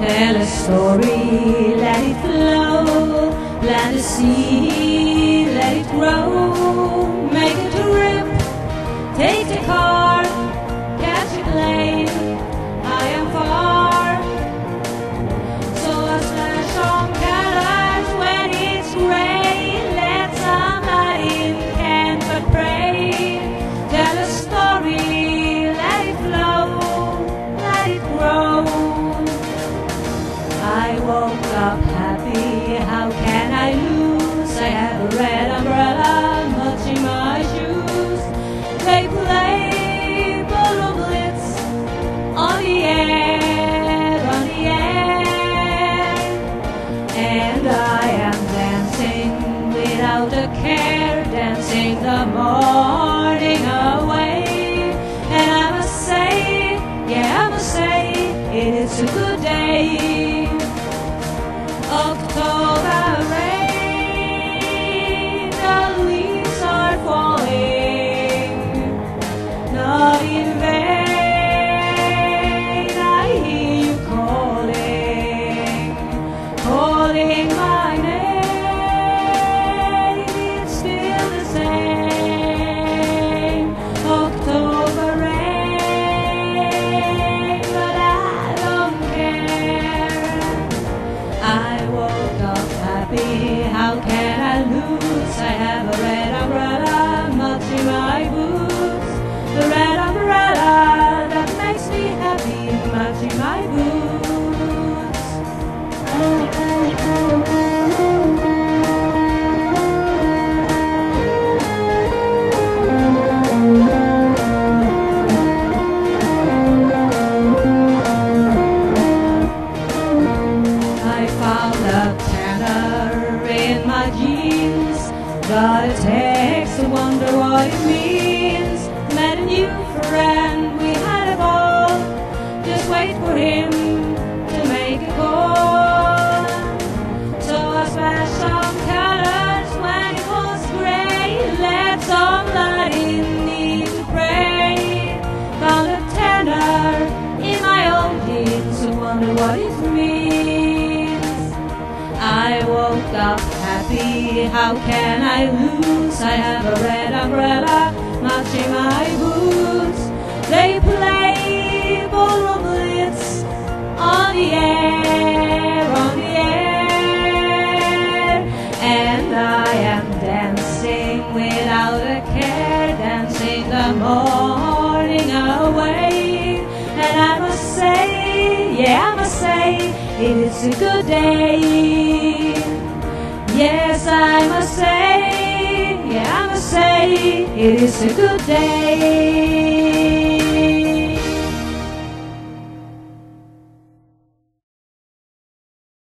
Tell a story, let it flow. let a seed, let woke up happy, how can I lose? I have a red umbrella, much in my shoes. They play Bolo Blitz on the air, on the air. And I am dancing without a care, dancing the morning how can I lose? Jeans. Got a to wonder what it means. Met a new friend, we had a ball. Just wait for him to make a call. So I splashed some colors when it was gray. Let somebody need to pray. Found a tanner in my old jeans. I wonder what it means. I woke up happy, how can I lose? I have a red umbrella, matching my boots. They play Bolo Blitz on the air, on the air. And I am dancing without a care, dancing the morning away. And I must say, yeah, I must say, it is a good day. Yes, I must say, yeah, I must say, it is a good day.